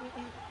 Mm-mm.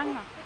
I'm Ragnar.